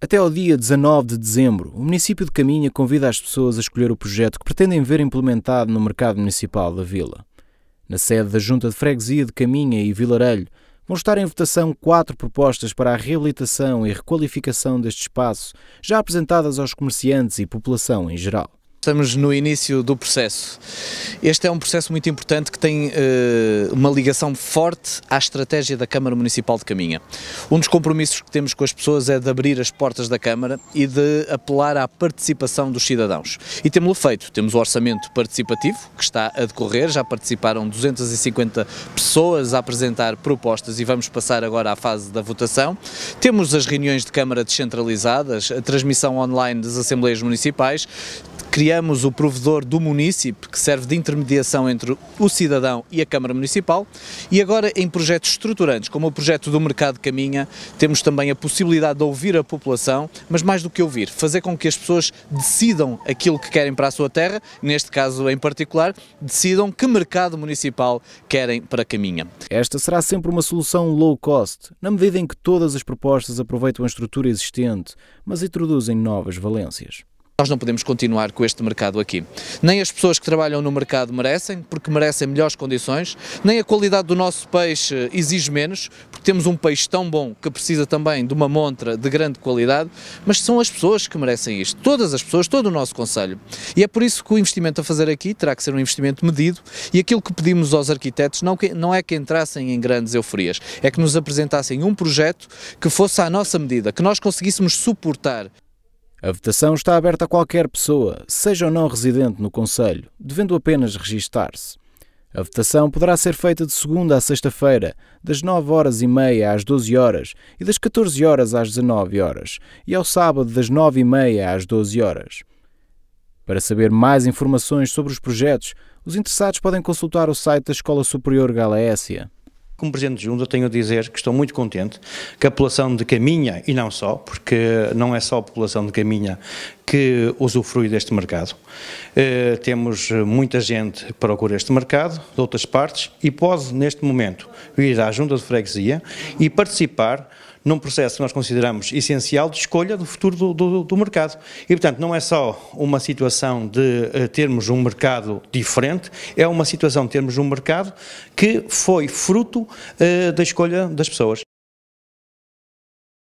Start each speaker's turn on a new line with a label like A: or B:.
A: Até ao dia 19 de dezembro, o município de Caminha convida as pessoas a escolher o projeto que pretendem ver implementado no mercado municipal da vila. Na sede da Junta de Freguesia de Caminha e Vilarelho, vão estar em votação quatro propostas para a reabilitação e requalificação deste espaço, já apresentadas aos comerciantes e população em geral.
B: Estamos no início do processo. Este é um processo muito importante que tem uh, uma ligação forte à estratégia da Câmara Municipal de Caminha. Um dos compromissos que temos com as pessoas é de abrir as portas da Câmara e de apelar à participação dos cidadãos. E temos-lo feito. Temos o orçamento participativo, que está a decorrer, já participaram 250 pessoas a apresentar propostas e vamos passar agora à fase da votação. Temos as reuniões de Câmara descentralizadas, a transmissão online das Assembleias Municipais, criamos o provedor do município, que serve de intermediação entre o cidadão e a Câmara Municipal, e agora em projetos estruturantes, como o projeto do Mercado Caminha, temos também a possibilidade de ouvir a população, mas mais do que ouvir, fazer com que as pessoas decidam aquilo que querem para a sua terra, neste caso em particular, decidam que mercado municipal querem para Caminha.
A: Esta será sempre uma solução low cost, na medida em que todas as propostas aproveitam a estrutura existente, mas introduzem novas valências.
B: Nós não podemos continuar com este mercado aqui. Nem as pessoas que trabalham no mercado merecem, porque merecem melhores condições, nem a qualidade do nosso peixe exige menos, porque temos um peixe tão bom que precisa também de uma montra de grande qualidade, mas são as pessoas que merecem isto. Todas as pessoas, todo o nosso Conselho. E é por isso que o investimento a fazer aqui terá que ser um investimento medido e aquilo que pedimos aos arquitetos não, que, não é que entrassem em grandes euforias, é que nos apresentassem um projeto que fosse à nossa medida, que nós conseguíssemos suportar.
A: A votação está aberta a qualquer pessoa, seja ou não residente no Conselho, devendo apenas registar-se. A votação poderá ser feita de segunda a sexta-feira, das 9 horas e meia às 12 horas e das 14 horas às 19 horas, e ao sábado das 9 e meia às 12 horas. Para saber mais informações sobre os projetos, os interessados podem consultar o site da Escola Superior Galécia.
C: Como Presidente de Junta, tenho a dizer que estou muito contente que a população de Caminha, e não só, porque não é só a população de Caminha que usufrui deste mercado. Eh, temos muita gente que procura este mercado, de outras partes, e pode, neste momento, vir à Junta de Freguesia e participar num processo que nós consideramos essencial de escolha do futuro do, do, do mercado. E, portanto, não é só uma situação de uh, termos um mercado diferente, é uma situação de termos um mercado que foi fruto uh, da escolha das pessoas.